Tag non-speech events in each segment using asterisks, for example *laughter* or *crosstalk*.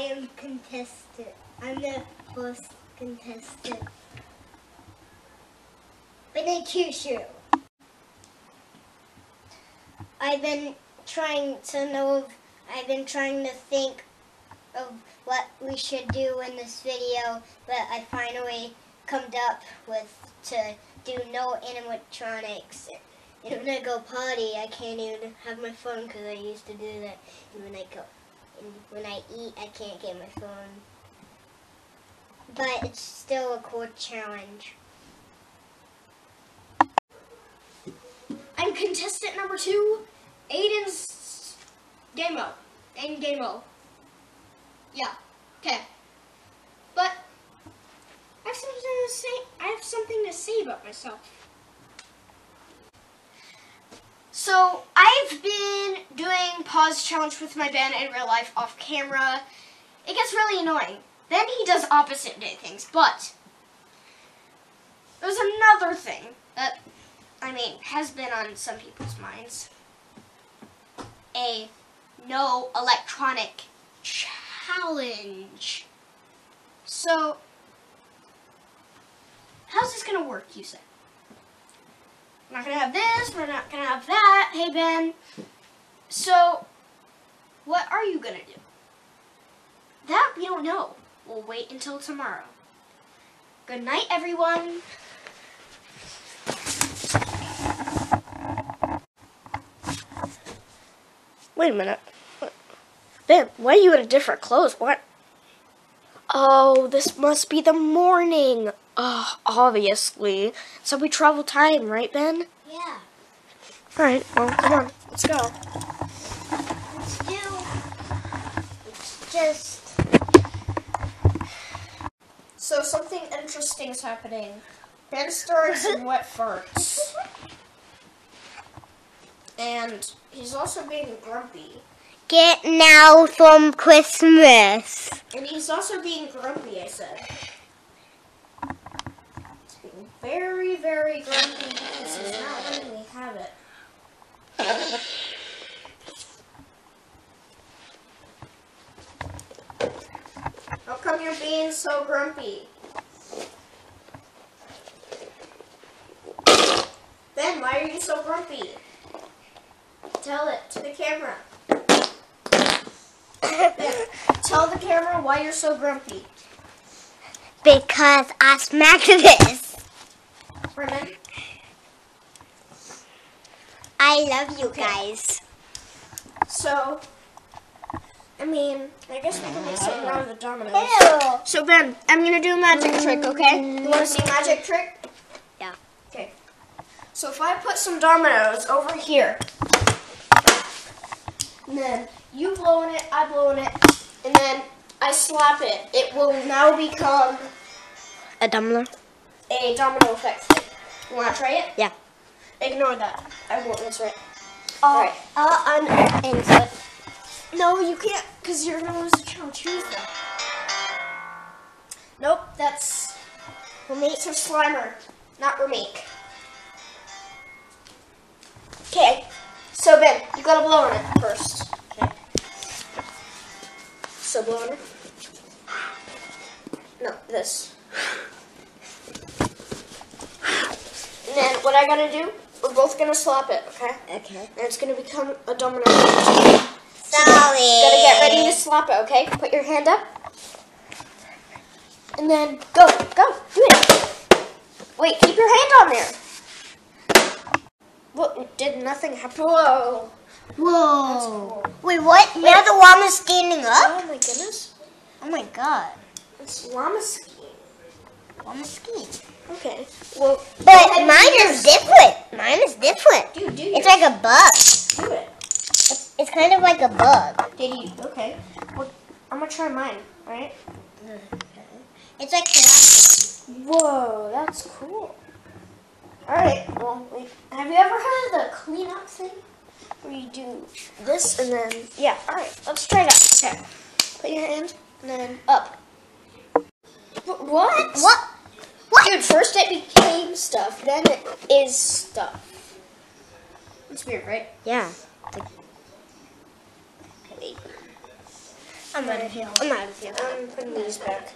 am contestant. I'm the first contestant. I choose you. I've been trying to know, I've been trying to think of what we should do in this video, but I finally come up with to do no animatronics. And when I go potty, I can't even have my phone because I used to do that. When I go, when I eat, I can't get my phone. But it's still a cool challenge. I'm contestant number two, Aiden's game Gameo. Aiden Gameo. Yeah. Okay. But I have something to say. I have something to say about myself. So I've been doing pause challenge with my band in real life off camera. It gets really annoying. Then he does opposite day things, but there's another thing that I mean has been on some people's minds. A no electronic challenge. So how's this gonna work, you say? We're not gonna have this, we're not gonna have that. Hey Ben. So what are you gonna do? That we don't know. We'll wait until tomorrow. Good night, everyone. Wait a minute. Ben, why are you in different clothes? What? Oh, this must be the morning. Oh, obviously. So we travel time, right, Ben? Yeah. Alright, well, come on. Let's go. Let's do. It's just. So something interesting is happening. Ben starts in wet farts. And he's also being grumpy. Get now from Christmas. And he's also being grumpy, I said. Very, very grumpy because he's not letting me have it. How come you're being so grumpy? Ben, why are you so grumpy? Tell it to the camera. Ben, tell the camera why you're so grumpy. Because I smacked this. I love you guys. so, I mean, I guess we can make something out of the dominoes. Ew. So Ben, I'm gonna do a magic trick, okay? You wanna see a magic trick? Yeah. Okay. So if I put some dominoes over here, and then you blow in it, I blow in it, and then I slap it, it will now become A dumbler? a domino effect thing. You wanna try it? Yeah. Ignore that. I won't answer it. Oh, Alright. uh, unanswered. No, you can't, because you're gonna lose the challenge. Them. Nope, that's It's a Slimer, not remake. Okay, so Ben, you gotta blow on it first. Okay. So blow on it. No, this. And then what I gotta do, we're both gonna slap it, okay? Okay. And it's gonna become a domino. Sorry. Gotta get ready to slap it, okay? Put your hand up. And then go, go, do it. Wait, keep your hand on there. What? Did nothing happen? Whoa. Whoa. Wait, what? Now the llama's standing up? Oh my goodness. Oh my god. It's llama skiing. Llama skiing. Okay. Well, But mine is different. Mine is different. dude, do It's like a bug. do it. It's, it's kind of like a bug. Did you? Okay. Well, I'm gonna try mine. All right. Okay. It's like. Whoa, that's cool. All right. Well, wait. Have you ever heard of the cleanup thing? Where you do this and then yeah. All right. Let's try that. Okay. Put your hand and then up. What? What? Dude, first it became stuff, then it is stuff. It's weird, right? Yeah. Wait. I'm out of here. I'm out of here. I'm putting these back.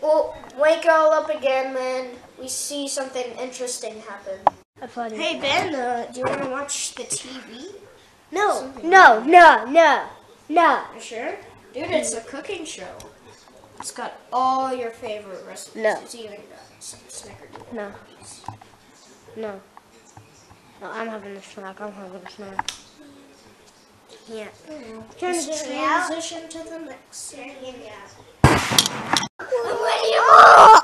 We'll wake all up again when we see something interesting happen. Hey Ben, uh, do you want to watch the TV? No, no, no, no, no. You sure? Dude, it's a cooking show. It's got all your favorite recipes. No. It's even got some snickerdoodle. No. No. No, I'm having a snack. I'm having a snack. Yeah. Trying to get me out? transition to the next scene. Oh!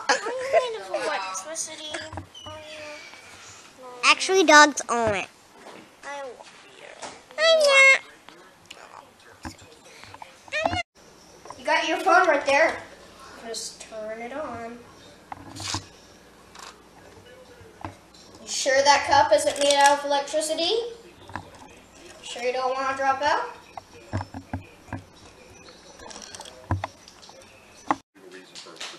Actually, dogs own it. You got your phone right there. Just turn it on. Sure that cup isn't made out of electricity? Sure you don't want to drop out?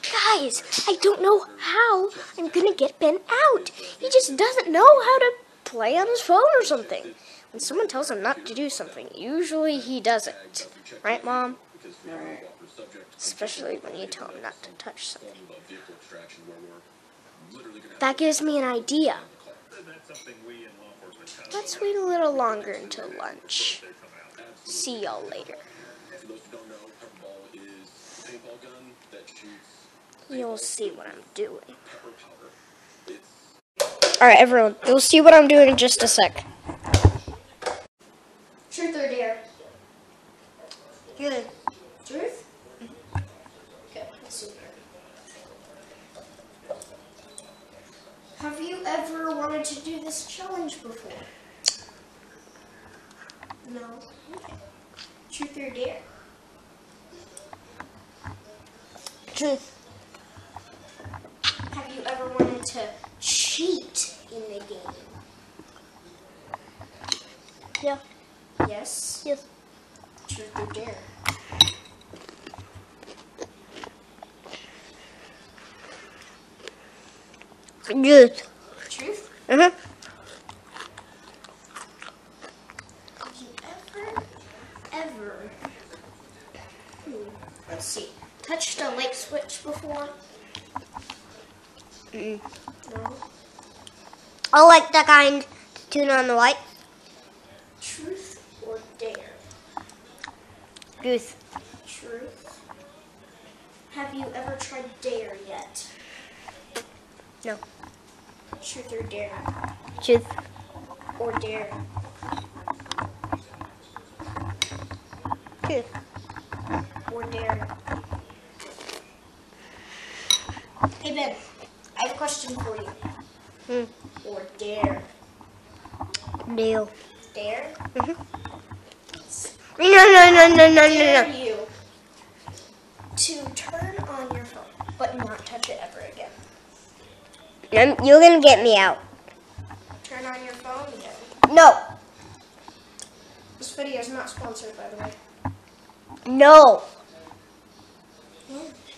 Guys, I don't know how I'm gonna get Ben out. He just doesn't know how to play on his phone or something. When someone tells him not to do something, usually he does it. Right, Mom? Especially when you tell him not to touch something. That gives me an idea. Let's wait a little longer until lunch. See y'all later. You'll see what I'm doing. Alright, everyone, you'll see what I'm doing in just a sec. Truth or dare? Good. Truth? Okay, let's see. Have you ever wanted to do this challenge before? No. Truth or dare? Truth. Have you ever wanted to cheat in the game? Yeah. Yes. Yes. Truth or dare? Truth. Truth? Uh-huh. Have you ever, ever, hmm, let's see, touched a light switch before? Mm. No. I like the kind to tune on the light. Truth or dare? Truth. Truth. Have you ever tried dare yet? No. Truth or dare? Truth. Or dare? Truth. Or dare? Ben, I have a question for you. Hmm. Or dare? Deal. Dare? No, no, no, no, no, no, dare no. you to turn on your phone, but not touch it ever again. Um, You're gonna get me out. Turn on your phone again. No. This video is not sponsored, by the way. No.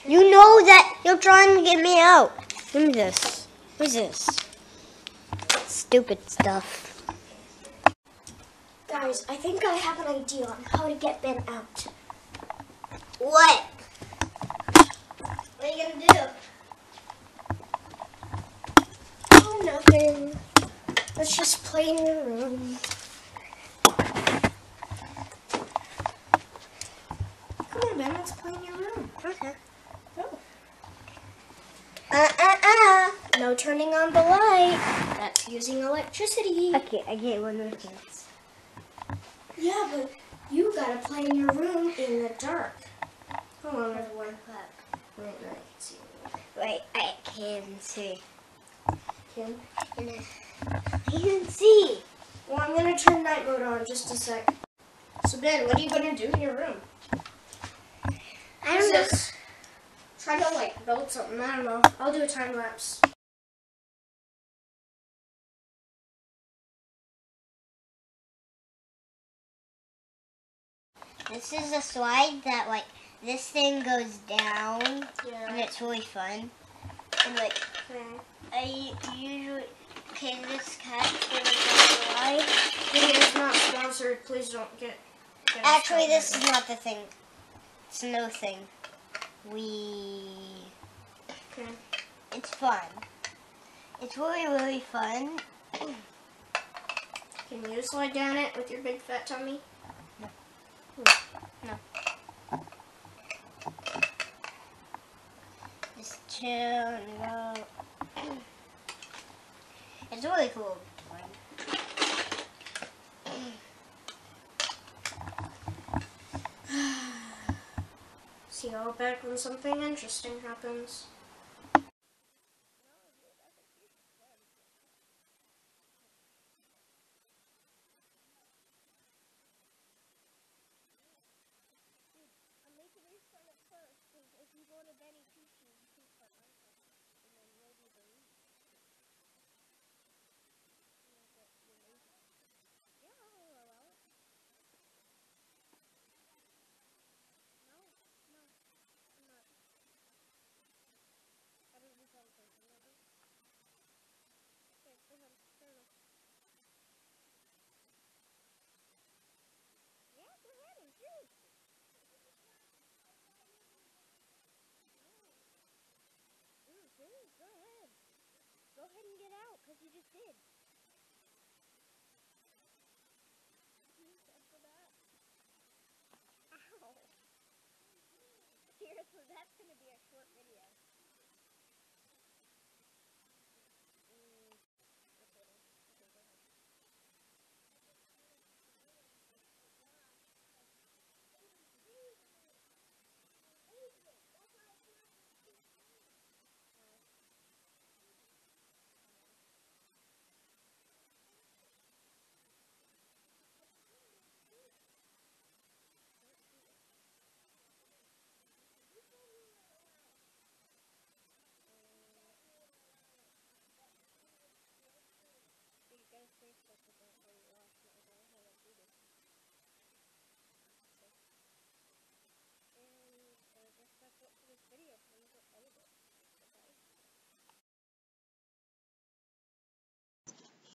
You know that you're trying to get me out. Give me this. What's this? Stupid stuff. Guys, I think I have an idea on how to get Ben out. What? What are you gonna do? Oh, nothing. Let's just play in your room. Come on, Ben, let's play in your room. Okay. Oh. Uh, uh, uh. No turning on the light. That's using electricity. Okay, I get one more chance. Yeah, but you gotta play in your room in the dark. Hold on, everyone. Wait, wait, I can see. Wait, I can see. Kim? I can see. Well, I'm gonna turn night mode on just a sec. So Ben, what are you gonna do in your room? I don't know. Try to like build something. I don't know. I'll do a time lapse. This is a slide that like this thing goes down and it's really fun. And like I usually okay this cat goes on the slide. Video is not sponsored. Please don't get. get Actually, this is not the thing. It's no thing. We. Okay. It's fun. It's really, really fun. Can you slide down it with your big fat tummy? It's really cool. *sighs* See all back when something interesting happens. And get out, because you just did.